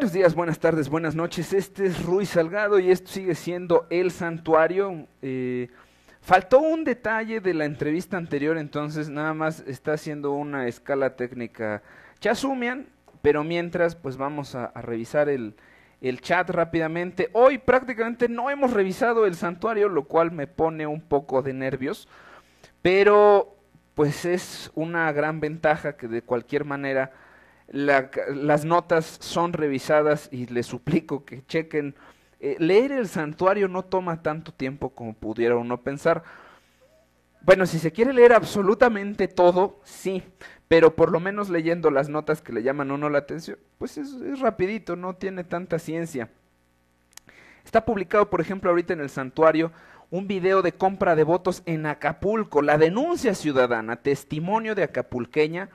Buenos días, buenas tardes, buenas noches. Este es Ruiz Salgado y esto sigue siendo El Santuario. Eh, faltó un detalle de la entrevista anterior, entonces nada más está haciendo una escala técnica Chasumian, pero mientras pues vamos a, a revisar el, el chat rápidamente. Hoy prácticamente no hemos revisado el santuario, lo cual me pone un poco de nervios, pero pues es una gran ventaja que de cualquier manera las notas son revisadas y les suplico que chequen. Eh, leer el santuario no toma tanto tiempo como pudiera uno pensar. Bueno, si se quiere leer absolutamente todo, sí, pero por lo menos leyendo las notas que le llaman uno la atención, pues es, es rapidito, no tiene tanta ciencia. Está publicado, por ejemplo, ahorita en el santuario un video de compra de votos en Acapulco, la denuncia ciudadana, testimonio de acapulqueña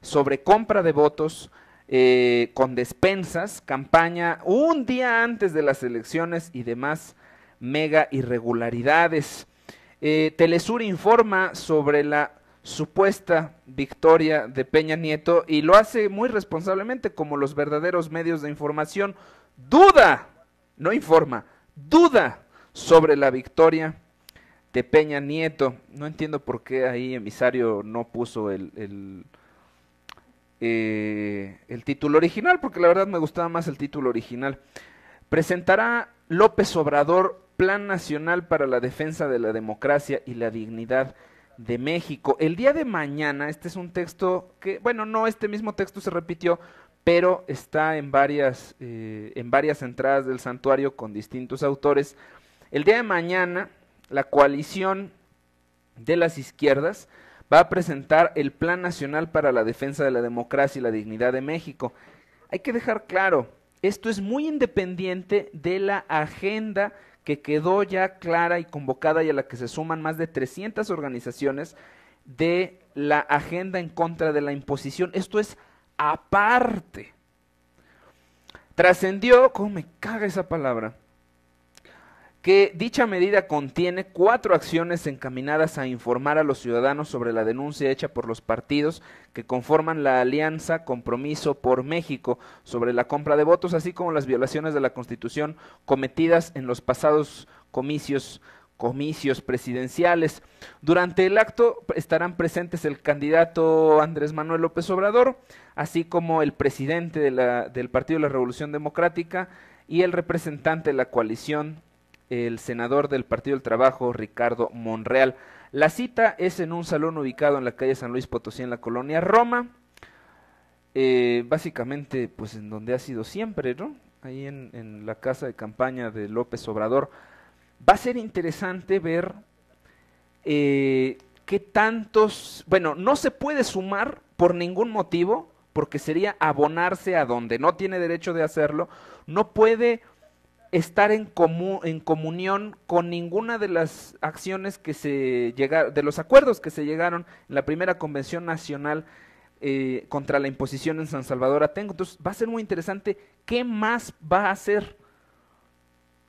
sobre compra de votos eh, con despensas, campaña un día antes de las elecciones y demás mega irregularidades. Eh, Telesur informa sobre la supuesta victoria de Peña Nieto y lo hace muy responsablemente como los verdaderos medios de información. Duda, no informa, duda sobre la victoria de Peña Nieto. No entiendo por qué ahí emisario no puso el eh, el título original, porque la verdad me gustaba más el título original. Presentará López Obrador Plan Nacional para la Defensa de la Democracia y la Dignidad de México. El día de mañana, este es un texto que, bueno, no, este mismo texto se repitió, pero está en varias, eh, en varias entradas del santuario con distintos autores. El día de mañana, la coalición de las izquierdas va a presentar el Plan Nacional para la Defensa de la Democracia y la Dignidad de México. Hay que dejar claro, esto es muy independiente de la agenda que quedó ya clara y convocada y a la que se suman más de 300 organizaciones de la agenda en contra de la imposición. Esto es aparte. Trascendió, ¿cómo me caga esa palabra? Que dicha medida contiene cuatro acciones encaminadas a informar a los ciudadanos sobre la denuncia hecha por los partidos que conforman la Alianza Compromiso por México sobre la compra de votos, así como las violaciones de la Constitución cometidas en los pasados comicios presidenciales. Durante el acto estarán presentes el candidato Andrés Manuel López Obrador, así como el presidente del Partido de la Revolución Democrática y el representante de la coalición el senador del Partido del Trabajo, Ricardo Monreal. La cita es en un salón ubicado en la calle San Luis Potosí, en la colonia Roma. Eh, básicamente, pues en donde ha sido siempre, ¿no? Ahí en, la casa de campaña de López Obrador. Va a ser interesante ver eh, qué tantos, bueno, no se puede sumar por ningún motivo, porque sería abonarse a donde no tiene derecho de hacerlo, no puede estar en, en comunión con ninguna de las acciones que se llegaron, de los acuerdos que se llegaron en la primera convención nacional eh, contra la imposición en San Salvador Atengo. Entonces va a ser muy interesante qué más va a hacer.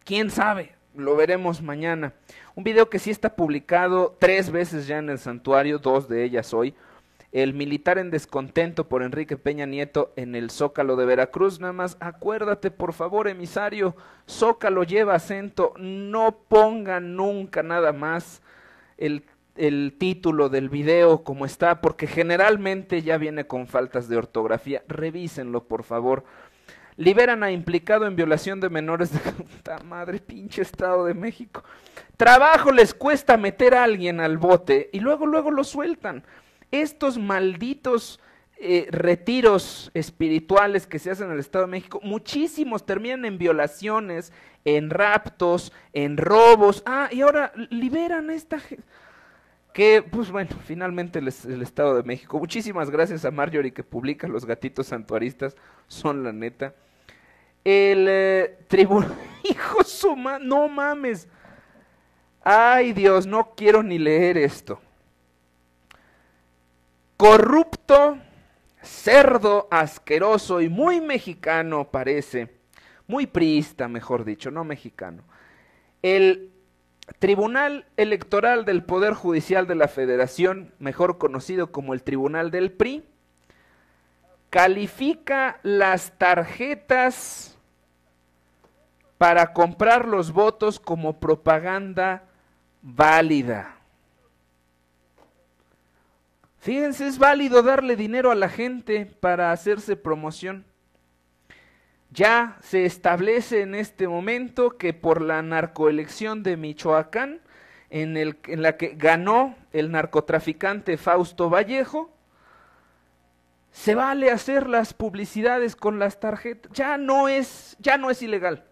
¿Quién sabe? Lo veremos mañana. Un video que sí está publicado tres veces ya en el santuario, dos de ellas hoy el militar en descontento por Enrique Peña Nieto en el Zócalo de Veracruz. Nada más acuérdate, por favor, emisario, Zócalo lleva acento, no ponga nunca nada más el, el título del video como está, porque generalmente ya viene con faltas de ortografía. Revísenlo, por favor. Liberan a implicado en violación de menores de madre, pinche Estado de México. Trabajo les cuesta meter a alguien al bote y luego, luego lo sueltan estos malditos eh, retiros espirituales que se hacen en el Estado de México, muchísimos terminan en violaciones, en raptos, en robos. Ah, y ahora liberan a esta. Que, pues bueno, finalmente el, Estado de México. Muchísimas gracias a Marjorie que publica Los Gatitos Santuaristas. Son la neta. El eh, tribunal. Hijo suma, no mames. Ay Dios, no quiero ni leer esto corrupto, cerdo, asqueroso y muy mexicano parece, muy priista, mejor dicho, no mexicano. El Tribunal Electoral del Poder Judicial de la Federación, mejor conocido como el Tribunal del PRI, califica las tarjetas para comprar los votos como propaganda válida. Fíjense, es válido darle dinero a la gente para hacerse promoción. Ya se establece en este momento que por la narcoelección de Michoacán, en, la que ganó el narcotraficante Fausto Vallejo, se vale hacer las publicidades con las tarjetas. Ya no es, ya no es ilegal.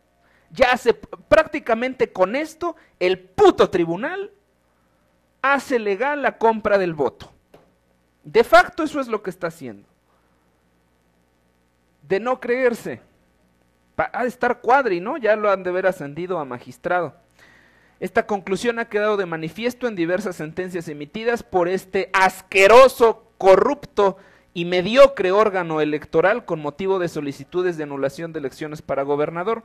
Ya se prácticamente con esto el puto tribunal hace legal la compra del voto. De facto eso es lo que está haciendo. De no creerse. Ha de estar cuadri, ¿no? Ya lo han de ver ascendido a magistrado. Esta conclusión ha quedado de manifiesto en diversas sentencias emitidas por este asqueroso, corrupto y mediocre órgano electoral con motivo de solicitudes de anulación de elecciones para gobernador.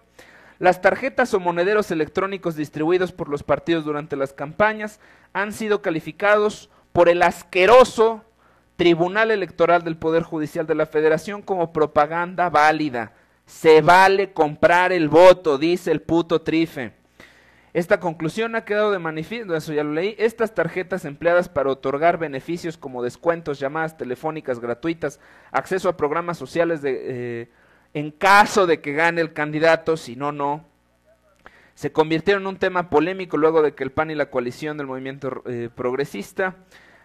Las tarjetas o monederos electrónicos distribuidos por los partidos durante las campañas han sido calificados por el asqueroso Tribunal Electoral del Poder Judicial de la Federación como propaganda válida. Se vale comprar el voto, dice el puto trife. Esta conclusión ha quedado de manifiesto, eso ya lo leí, estas tarjetas empleadas para otorgar beneficios como descuentos, llamadas telefónicas gratuitas, acceso a programas sociales de, eh, en caso de que gane el candidato, si no, no, se convirtieron en un tema polémico luego de que el PAN y la coalición del movimiento eh, progresista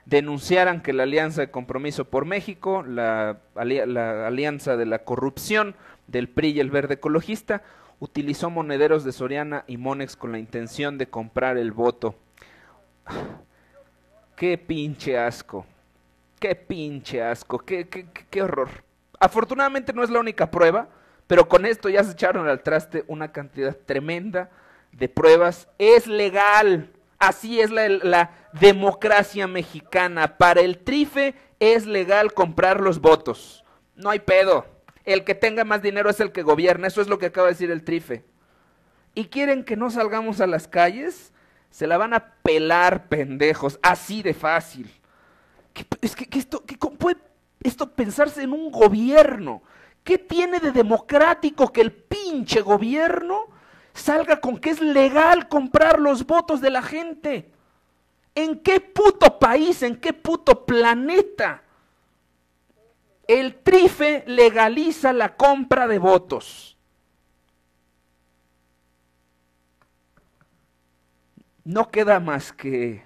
denunciaran que la Alianza de Compromiso por México, la, Alianza de la Corrupción del PRI y el Verde Ecologista, utilizó monederos de Soriana y Monex con la intención de comprar el voto. Qué pinche asco. Qué pinche asco. Qué, qué, qué, horror. Afortunadamente no es la única prueba, pero con esto ya se echaron al traste una cantidad tremenda de pruebas. Es legal. Así es la, la democracia mexicana. Para el trife es legal comprar los votos. No hay pedo el que tenga más dinero es el que gobierna. Eso es lo que acaba de decir el trife. ¿Y quieren que no salgamos a las calles? Se la van a pelar, pendejos. Así de fácil. es que, esto, ¿cómo puede esto pensarse en un gobierno? ¿Qué tiene de democrático que el pinche gobierno salga con que es legal comprar los votos de la gente? ¿En qué puto país, en qué puto planeta el trife legaliza la compra de votos. No queda más que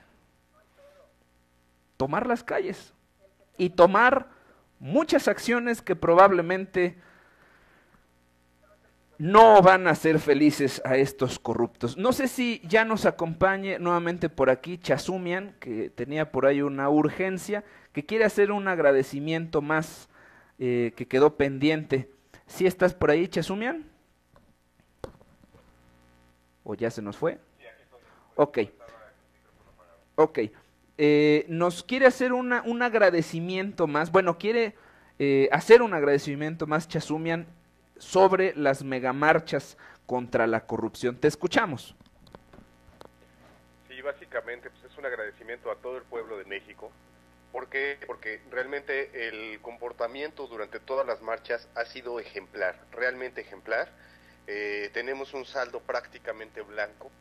tomar las calles y tomar muchas acciones que probablemente no van a ser felices a estos corruptos. No sé si ya nos acompañe nuevamente por aquí Chasumian, que tenía por ahí una urgencia, que quiere hacer un agradecimiento más eh, que quedó pendiente. ¿Sí estás por ahí, Chasumian? ¿O ya se nos fue? Ok. Ok. Eh, nos quiere hacer una, un agradecimiento más, bueno, quiere eh, hacer un agradecimiento más, Chasumian, sobre las megamarchas contra la corrupción. Te escuchamos. Sí, básicamente pues es un agradecimiento a todo el pueblo de México, ¿Por qué? Porque realmente el comportamiento durante todas las marchas ha sido ejemplar, realmente ejemplar. Eh, tenemos un saldo prácticamente blanco.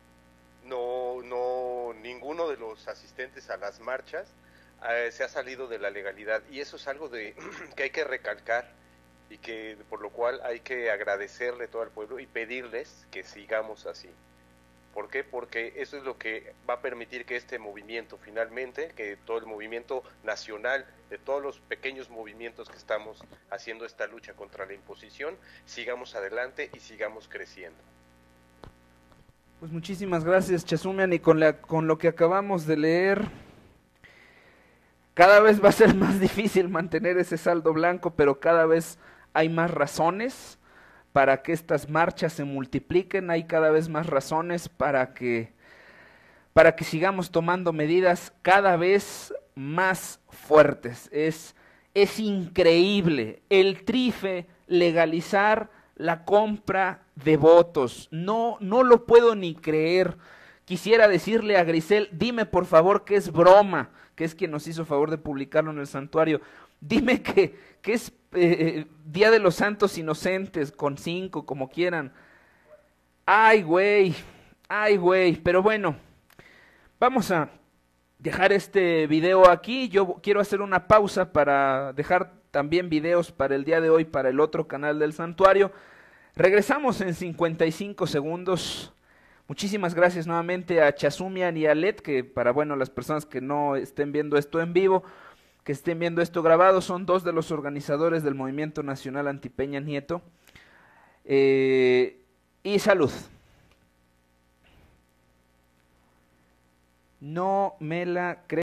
No, no, ninguno de los asistentes a las marchas eh, se ha salido de la legalidad y eso es algo de que hay que recalcar y que por lo cual hay que agradecerle todo al pueblo y pedirles que sigamos así. ¿Por qué? Porque eso es lo que va a permitir que este movimiento finalmente, que todo el movimiento nacional, de todos los pequeños movimientos que estamos haciendo esta lucha contra la imposición, sigamos adelante y sigamos creciendo. Pues muchísimas gracias, Chasumian, y con, la, con lo que acabamos de leer, cada vez va a ser más difícil mantener ese saldo blanco, pero cada vez hay más razones para que estas marchas se multipliquen, hay cada vez más razones para que para que sigamos tomando medidas cada vez más fuertes. Es es increíble el trife legalizar la compra de votos. No no lo puedo ni creer. Quisiera decirle a Grisel, dime por favor que es broma, que es quien nos hizo favor de publicarlo en el santuario. Dime que, que es eh, Día de los Santos Inocentes con cinco, como quieran. Ay, güey, ay, güey, pero bueno, vamos a dejar este video aquí. Yo quiero hacer una pausa para dejar también videos para el día de hoy para el otro canal del santuario. Regresamos en 55 segundos. Muchísimas gracias nuevamente a Chasumian y a Led, que para bueno, las personas que no estén viendo esto en vivo, que estén viendo esto grabado, son dos de los organizadores del Movimiento Nacional Antipeña Nieto. Eh, y salud. No me la creo.